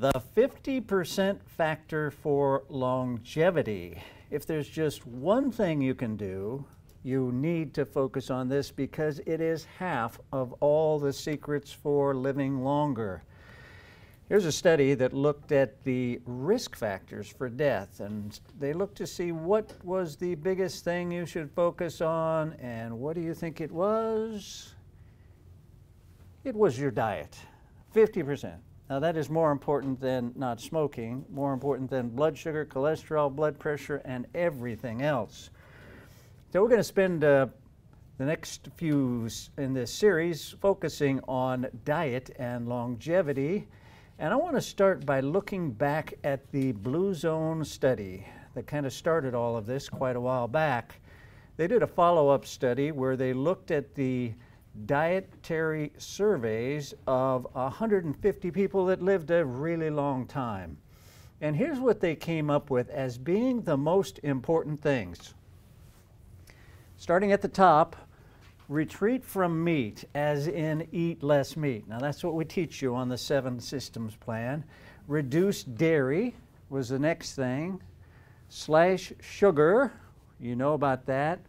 The 50% factor for longevity. If there's just one thing you can do, you need to focus on this because it is half of all the secrets for living longer. Here's a study that looked at the risk factors for death, and they looked to see what was the biggest thing you should focus on, and what do you think it was? It was your diet, 50%. Now, that is more important than not smoking, more important than blood sugar, cholesterol, blood pressure, and everything else. So, we're going to spend uh, the next few in this series focusing on diet and longevity. And I want to start by looking back at the Blue Zone study that kind of started all of this quite a while back. They did a follow up study where they looked at the dietary surveys of 150 people that lived a really long time. And here's what they came up with as being the most important things. Starting at the top, retreat from meat, as in eat less meat. Now, that's what we teach you on the seven systems plan. Reduce dairy was the next thing. Slash sugar, you know about that.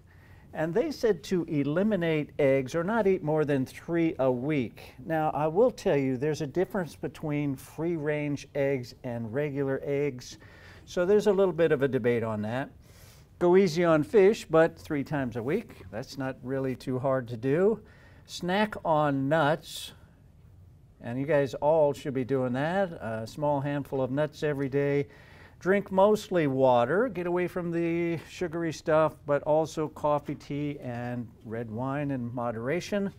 And they said to eliminate eggs or not eat more than three a week. Now, I will tell you there's a difference between free range eggs and regular eggs. So there's a little bit of a debate on that. Go easy on fish, but three times a week. That's not really too hard to do. Snack on nuts. And you guys all should be doing that. A small handful of nuts every day. Drink mostly water. Get away from the sugary stuff, but also coffee, tea, and red wine in moderation.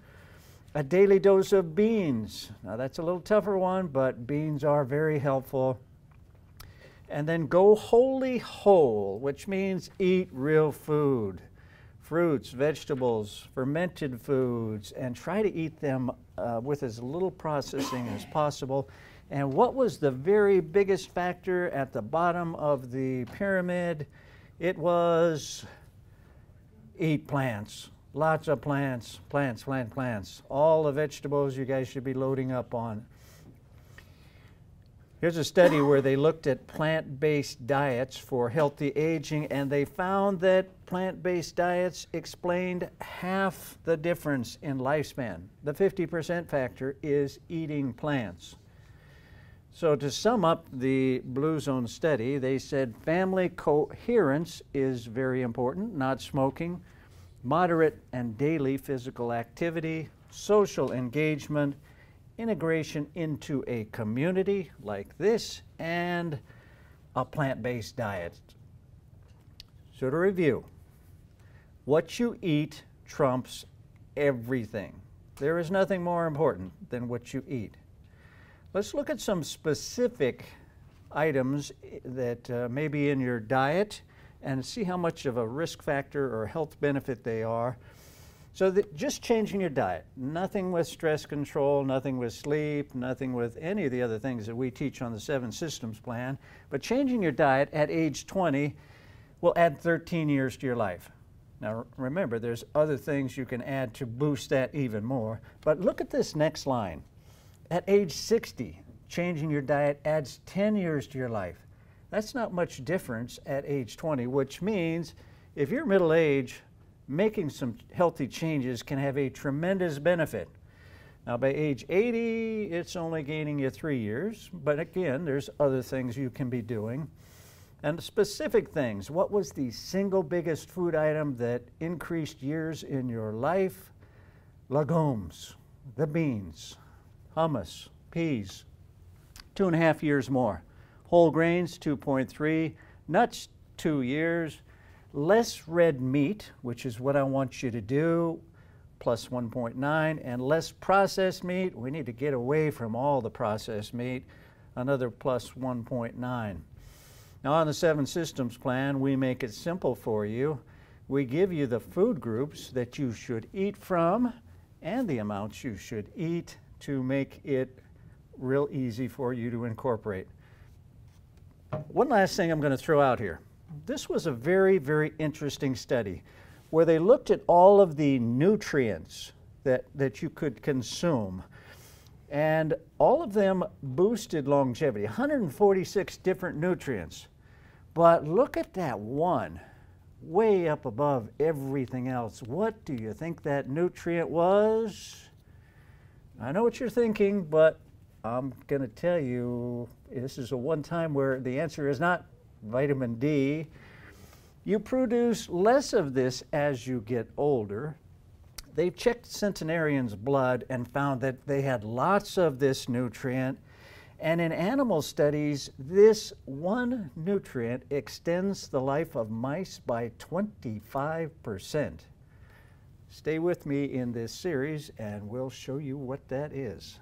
A daily dose of beans. Now, that's a little tougher one, but beans are very helpful and then go wholly whole, which means eat real food fruits, vegetables, fermented foods, and try to eat them uh, with as little processing as possible. And what was the very biggest factor at the bottom of the pyramid? It was eat plants. Lots of plants, plants, plant, plants. All the vegetables you guys should be loading up on. Here's a study where they looked at plant based diets for healthy aging, and they found that plant based diets explained half the difference in lifespan. The 50% factor is eating plants. So, to sum up the Blue Zone study, they said family coherence is very important, not smoking, moderate and daily physical activity, social engagement integration into a community like this, and a plant based diet. So, to review, what you eat trumps everything. There is nothing more important than what you eat. Let's look at some specific items that uh, may be in your diet and see how much of a risk factor or health benefit they are so just changing your diet, nothing with stress control, nothing with sleep, nothing with any of the other things that we teach on the seven systems plan, but changing your diet at age 20 will add 13 years to your life. Now remember, there's other things you can add to boost that even more, but look at this next line. At age 60, changing your diet adds 10 years to your life. That's not much difference at age 20, which means if you're middle age, making some healthy changes can have a tremendous benefit. Now, by age 80, it's only gaining you three years, but again, there's other things you can be doing. And specific things what was the single biggest food item that increased years in your life? Legumes, the beans, hummus, peas, two and a half years more. Whole grains, 2.3, nuts, two years less red meat, which is what I want you to do, plus 1.9, and less processed meat. We need to get away from all the processed meat, another plus 1.9. Now, on the Seven Systems Plan, we make it simple for you. We give you the food groups that you should eat from and the amounts you should eat to make it real easy for you to incorporate. One last thing I'm going to throw out here this was a very, very interesting study where they looked at all of the nutrients that, that you could consume. And all of them boosted longevity, 146 different nutrients. But look at that one, way up above everything else. What do you think that nutrient was? I know what you're thinking, but I'm going to tell you this is a one time where the answer is not vitamin D. You produce less of this as you get older. They've checked centenarians' blood and found that they had lots of this nutrient. And in animal studies, this one nutrient extends the life of mice by 25%. Stay with me in this series and we'll show you what that is.